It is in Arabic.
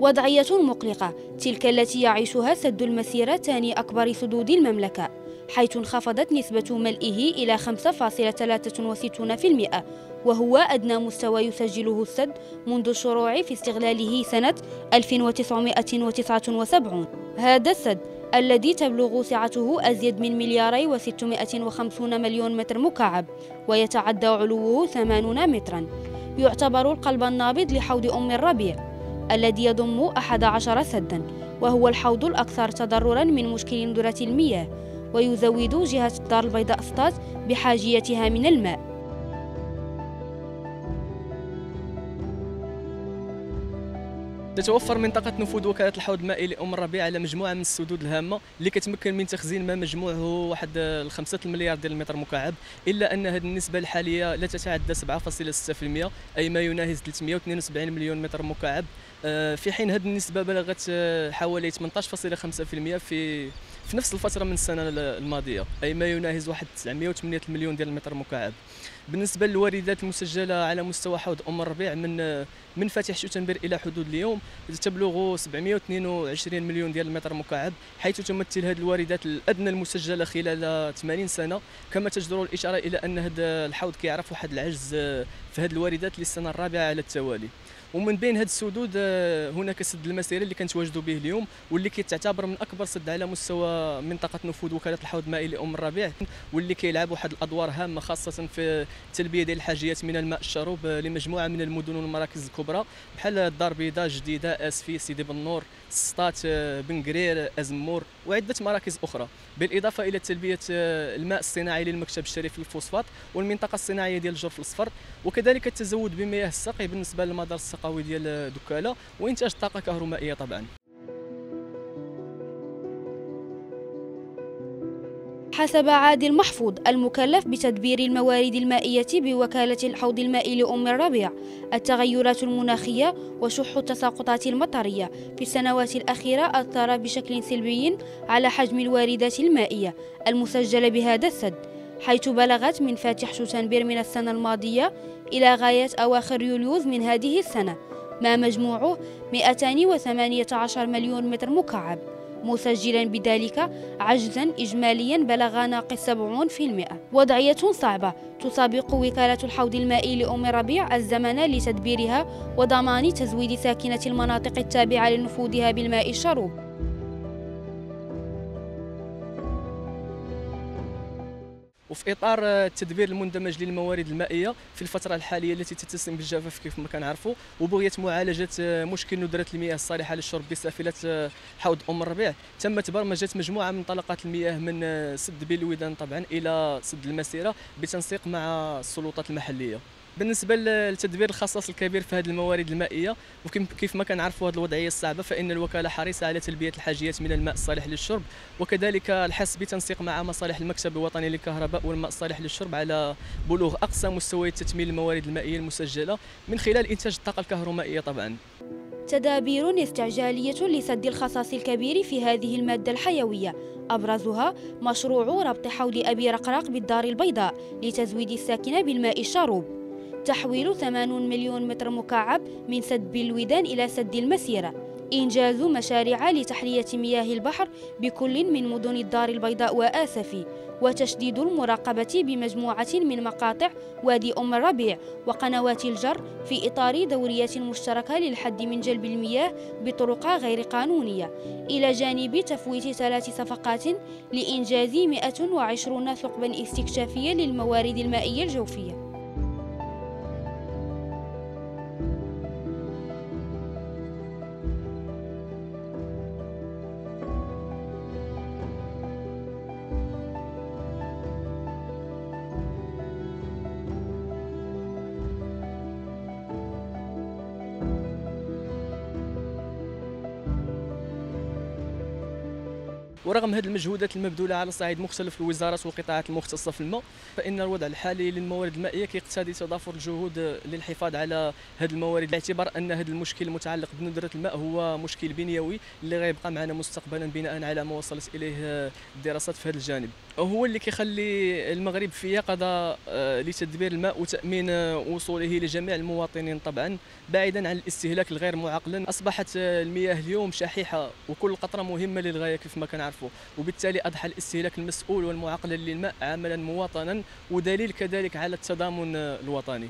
وضعية مقلقة تلك التي يعيشها سد المسيرة ثاني أكبر سدود المملكة حيث انخفضت نسبة ملئه إلى 5.63% وهو أدنى مستوى يسجله السد منذ الشروع في استغلاله سنة 1979 هذا السد الذي تبلغ سعته أزيد من ملياري وستمائة وخمسون مليون متر مكعب ويتعدى علوه ثمانون مترا. يعتبر القلب النابض لحوض أم الربيع. الذي يضم أحد عشر سدا وهو الحوض الأكثر تضررا من مشكل ندرة المياه ويزود جهة الدار البيضاء سطات بحاجيتها من الماء. تتوفر منطقة نفوذ وكالة الحوض المائي لأم الربيع على مجموعة من السدود الهامة اللي كتمكن من تخزين ما مجموعه واحد الخمسة المليار ديال المتر مكعب إلا أن هذه النسبة الحالية لا تتعدى 7.6% أي ما يناهز 372 مليون متر مكعب. في حين هذه النسبة بلغت آه، حوالي 18.5% في في نفس الفترة من السنة الماضية أي ما يناهز واحد 908 مليون ديال المتر مكعب. بالنسبة للواردات المسجلة على مستوى حوض أم الربيع من من فاتح شوتنبير إلى حدود اليوم تبلغ 722 مليون ديال المتر مكعب حيث تمثل هذه الواردات الأدنى المسجلة خلال 80 سنة. كما تجدر الإشارة إلى أن هذا الحوض كيعرف واحد العجز في هذه الواردات للسنة الرابعة على التوالي. ومن بين هذه السدود آه، هناك سد المسيره اللي كنتواجدوا به اليوم واللي كيتعتبر من أكبر سد على مستوى منطقة نفوذ وكالة الحوض المائي لام الربيع واللي كيلعب واحد الأدوار هامة خاصة في التلبيه ديال الحاجيات من الماء الشروب آه، لمجموعة من المدن والمراكز الكبرى. بحال الدار البيضاء جديده اسفي سيدي بن نور سطات آه، بن قرير ازمور وعدة مراكز أخرى. بالإضافة إلى تلبية الماء الصناعي للمكتب الشريف للفوسفات والمنطقة الصناعية ديال الجرف الأصفر وكذلك التزود بمياه السقي بالنسبة للمدار السقوي ديال دكاله وانتاج طاقة كهرومائية طبعا؟ حسب عادل محفوظ المكلف بتدبير الموارد المائية بوكالة الحوض المائي لأم الربيع. التغيرات المناخية وشح التساقطات المطرية في السنوات الأخيرة أثر بشكل سلبي على حجم الواردات المائية المسجلة بهذا السد. حيث بلغت من فاتح شتنبر من السنة الماضية إلى غاية أواخر يوليوز من هذه السنة ما مجموعه 218 مليون متر مكعب. مسجلا بذلك عجزا إجماليا بلغ ناقص 70% وضعية صعبة تسابق وكالة الحوض المائي لأم ربيع الزمن لتدبيرها وضمان تزويد ساكنة المناطق التابعة لنفوذها بالماء الشروب وفي إطار التدبير المندمج للموارد المائية في الفترة الحالية التي تتسم بالجفاف كيف ما كنعرفوا وبغيه معالجة مشكل ندرة المياه الصالحة للشرب بسافلة حوض أم الربيع. تمت برمجة مجموعة من طلقات المياه من سد بلويدان طبعا إلى سد المسيرة بتنسيق مع السلطات المحلية. بالنسبة للتدبير الخصاص الكبير في هذه الموارد المائية وكيف ما كنعرفوا هذه الوضعية الصعبة فإن الوكالة حريصة على تلبية الحاجيات من الماء الصالح للشرب. وكذلك الحس بتنسيق مع مصالح المكتب الوطني للكهرباء والماء الصالح للشرب على بلوغ أقصى مستويات تثمين الموارد المائية المسجلة من خلال إنتاج الطاقة الكهرومائية طبعا. تدابير استعجالية لسد الخصاص الكبير في هذه المادة الحيوية. أبرزها مشروع ربط حوض أبي رقراق بالدار البيضاء لتزويد الساكنة بالماء الشروب تحويل 8 مليون متر مكعب من سد بالودان إلى سد المسيرة. إنجاز مشاريع لتحلية مياه البحر بكل من مدن الدار البيضاء وآسفي وتشديد المراقبة بمجموعة من مقاطع وادي أم الربيع وقنوات الجر في إطار دورية مشتركة للحد من جلب المياه بطرق غير قانونية. إلى جانب تفويت ثلاث صفقات لإنجاز 120 ثقبا استكشافيا للموارد المائية الجوفية. ورغم هذه المجهودات المبذولة على صعيد مختلف الوزارات والقطاعات المختصة في الماء فإن الوضع الحالي للموارد المائية كيقتضي تضافر الجهود للحفاظ على هذه الموارد. باعتبار أن هذا المشكل المتعلق بندرة الماء هو مشكل بنيوي اللي غيبقى معنا مستقبلا بناء على ما وصلت إليه الدراسات في هذا الجانب. هو اللي كيخلي المغرب في يقظه آه، لتدبير الماء وتأمين وصوله لجميع المواطنين طبعا بعيدا عن الاستهلاك الغير معقل أصبحت المياه اليوم شحيحة وكل قطرة مهمة للغاية كيف ما كنعرفوا وبالتالي اضحى الاستهلاك المسؤول والمعقل للماء عملا مواطنا ودليل كذلك على التضامن الوطني.